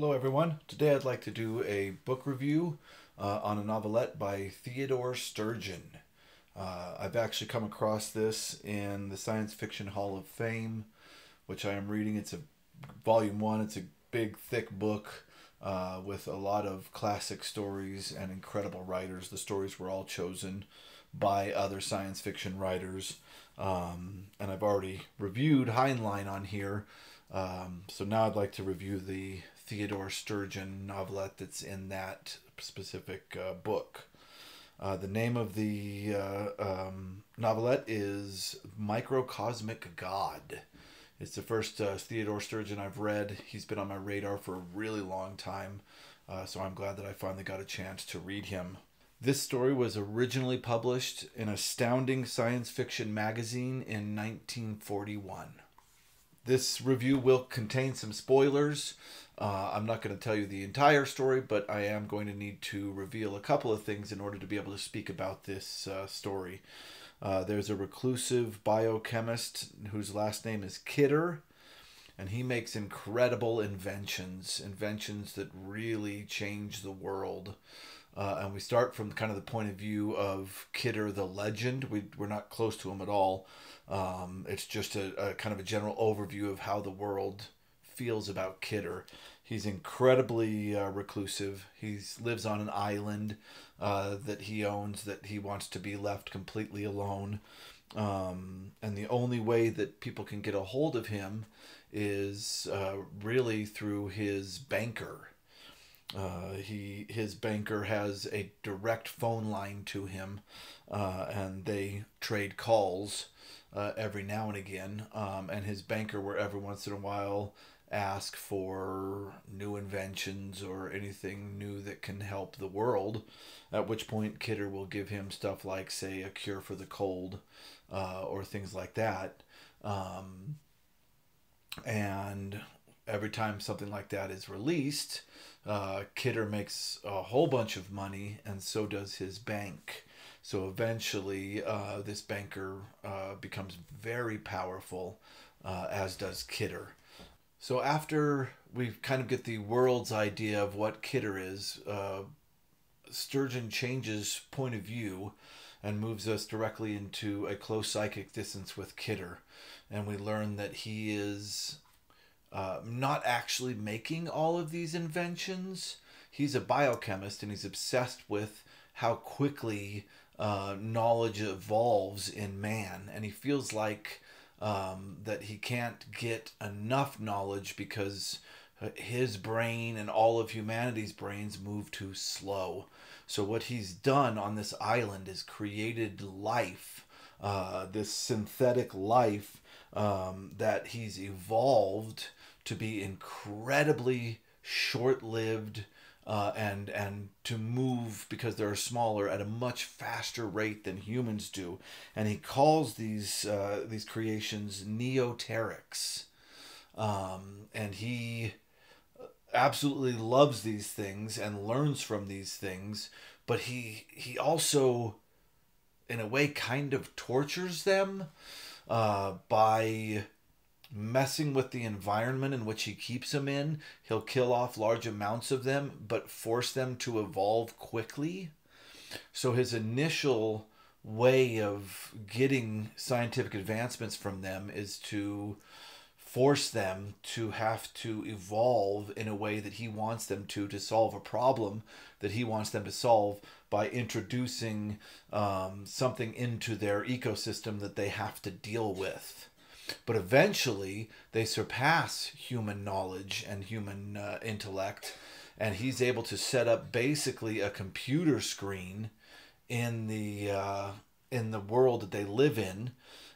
Hello, everyone. Today I'd like to do a book review uh, on a novelette by Theodore Sturgeon. Uh, I've actually come across this in the Science Fiction Hall of Fame, which I am reading. It's a volume one, it's a big, thick book uh, with a lot of classic stories and incredible writers. The stories were all chosen by other science fiction writers. Um, and I've already reviewed Heinlein on here. Um, so now I'd like to review the Theodore Sturgeon novelette that's in that specific uh, book. Uh, the name of the uh, um, novelette is Microcosmic God. It's the first uh, Theodore Sturgeon I've read. He's been on my radar for a really long time, uh, so I'm glad that I finally got a chance to read him. This story was originally published in Astounding Science Fiction magazine in 1941. This review will contain some spoilers. Uh, I'm not going to tell you the entire story, but I am going to need to reveal a couple of things in order to be able to speak about this uh, story. Uh, there's a reclusive biochemist whose last name is Kidder, and he makes incredible inventions, inventions that really change the world. Uh, and we start from kind of the point of view of Kidder the legend. We, we're not close to him at all. Um, it's just a, a, kind of a general overview of how the world feels about Kidder. He's incredibly uh, reclusive. He lives on an island uh, that he owns that he wants to be left completely alone. Um, and the only way that people can get a hold of him is uh, really through his banker. Uh, he his banker has a direct phone line to him, uh, and they trade calls uh, every now and again. Um, and his banker, where every once in a while ask for new inventions or anything new that can help the world. At which point, Kidder will give him stuff like, say, a cure for the cold, uh, or things like that. Um, and every time something like that is released, uh, Kidder makes a whole bunch of money, and so does his bank. So eventually, uh, this banker uh, becomes very powerful, uh, as does Kidder. So after we kind of get the world's idea of what Kidder is, uh, Sturgeon changes point of view and moves us directly into a close psychic distance with Kidder. And we learn that he is uh, not actually making all of these inventions. He's a biochemist and he's obsessed with how quickly uh, knowledge evolves in man. And he feels like um, that he can't get enough knowledge because his brain and all of humanity's brains move too slow. So, what he's done on this island is created life, uh, this synthetic life um, that he's evolved to be incredibly short-lived uh, and and to move because they're smaller at a much faster rate than humans do, and he calls these uh, these creations neoterics, um, and he absolutely loves these things and learns from these things, but he he also, in a way, kind of tortures them uh, by messing with the environment in which he keeps them in. He'll kill off large amounts of them, but force them to evolve quickly. So his initial way of getting scientific advancements from them is to force them to have to evolve in a way that he wants them to to solve a problem that he wants them to solve by introducing um, something into their ecosystem that they have to deal with but eventually they surpass human knowledge and human uh, intellect and he's able to set up basically a computer screen in the uh, in the world that they live in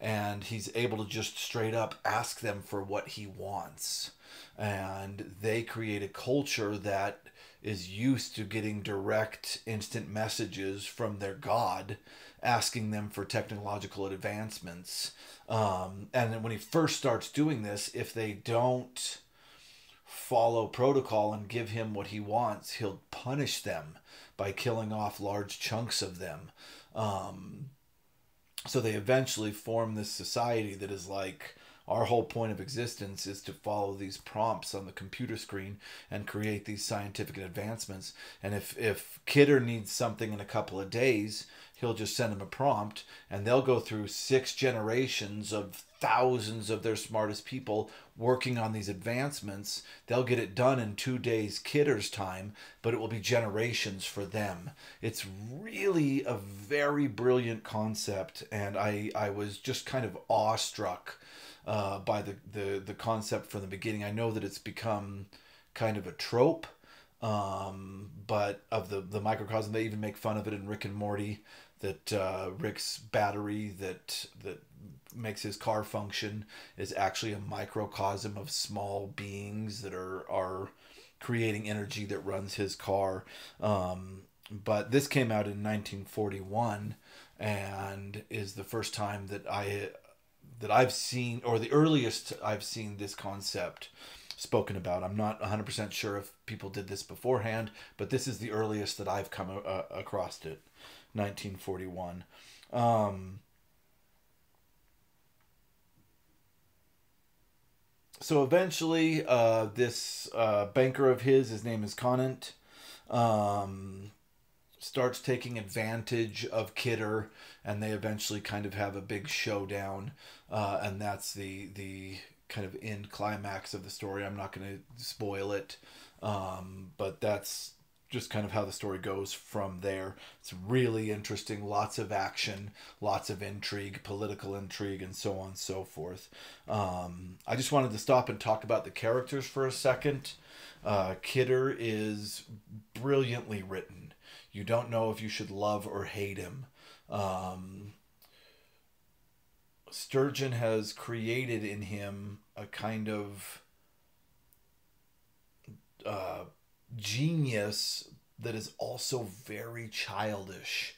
and he's able to just straight up ask them for what he wants. And they create a culture that is used to getting direct instant messages from their god asking them for technological advancements. Um, and when he first starts doing this if they don't follow protocol and give him what he wants he'll punish them by killing off large chunks of them. Um, so they eventually form this society that is like our whole point of existence is to follow these prompts on the computer screen and create these scientific advancements. And if, if Kidder needs something in a couple of days, he'll just send them a prompt and they'll go through six generations of thousands of their smartest people working on these advancements. They'll get it done in two days Kidder's time, but it will be generations for them. It's really a very brilliant concept, and I, I was just kind of awestruck uh, by the, the, the concept from the beginning. I know that it's become kind of a trope um, but of the the microcosm, they even make fun of it in Rick and Morty that uh, Rick's battery that that makes his car function is actually a microcosm of small beings that are are creating energy that runs his car. Um, but this came out in 1941 and is the first time that I that I've seen or the earliest I've seen this concept spoken about. I'm not 100% sure if people did this beforehand, but this is the earliest that I've come uh, across it. 1941. Um, so eventually, uh, this uh, banker of his, his name is Conant, um, starts taking advantage of Kidder, and they eventually kind of have a big showdown, uh, and that's the the kind of end climax of the story. I'm not going to spoil it, um, but that's just kind of how the story goes from there. It's really interesting, lots of action, lots of intrigue, political intrigue, and so on and so forth. Um, I just wanted to stop and talk about the characters for a second. Uh, Kidder is brilliantly written. You don't know if you should love or hate him. Um, Sturgeon has created in him a kind of uh, genius that is also very childish.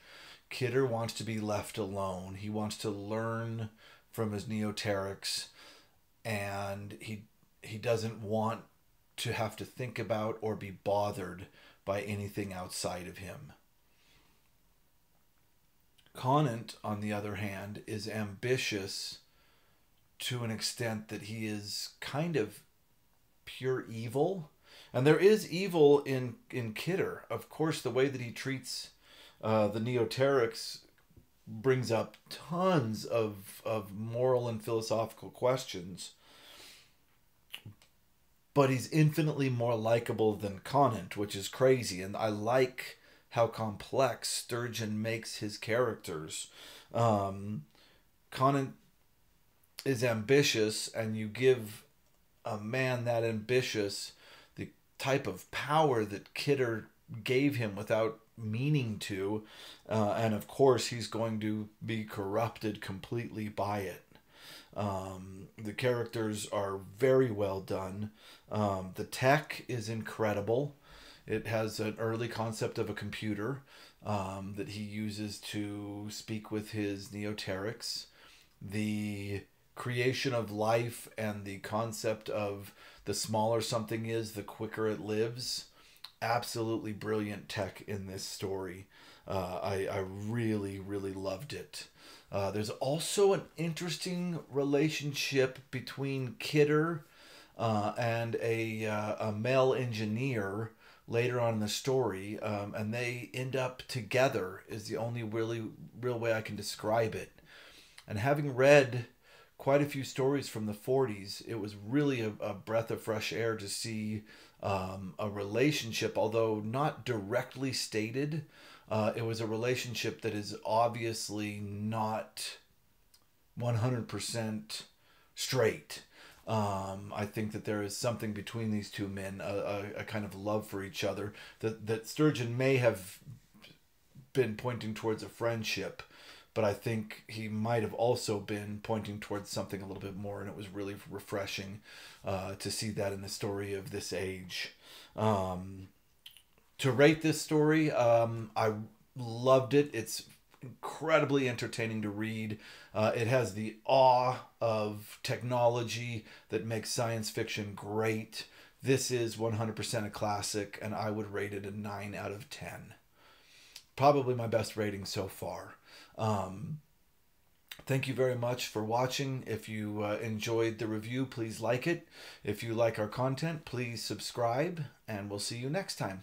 Kidder wants to be left alone. He wants to learn from his neoterics and he he doesn't want to have to think about or be bothered by anything outside of him. Conant, on the other hand, is ambitious to an extent that he is kind of pure evil and there is evil in in Kidder. Of course, the way that he treats uh, the neoterics brings up tons of of moral and philosophical questions. But he's infinitely more likable than Conant, which is crazy. And I like how complex Sturgeon makes his characters. Um, Conant is ambitious, and you give a man that ambitious the type of power that Kidder gave him without meaning to. Uh, and of course, he's going to be corrupted completely by it. Um, the characters are very well done. Um, the tech is incredible. It has an early concept of a computer um, that he uses to speak with his neoterics. The creation of life and the concept of the smaller something is, the quicker it lives. Absolutely brilliant tech in this story. Uh, I, I really, really loved it. Uh, there's also an interesting relationship between Kidder uh, and a, uh, a male engineer later on in the story, um, and they end up together, is the only really real way I can describe it. And having read quite a few stories from the 40s. It was really a, a breath of fresh air to see um, a relationship, although not directly stated. Uh, it was a relationship that is obviously not 100% straight. Um, I think that there is something between these two men, a, a, a, kind of love for each other, that, that Sturgeon may have been pointing towards a friendship but I think he might have also been pointing towards something a little bit more, and it was really refreshing uh, to see that in the story of this age. Um, to rate this story, um, I loved it. It's incredibly entertaining to read. Uh, it has the awe of technology that makes science fiction great. This is 100% a classic, and I would rate it a 9 out of 10. Probably my best rating so far. Um, Thank you very much for watching. If you uh, enjoyed the review, please like it. If you like our content, please subscribe, and we'll see you next time.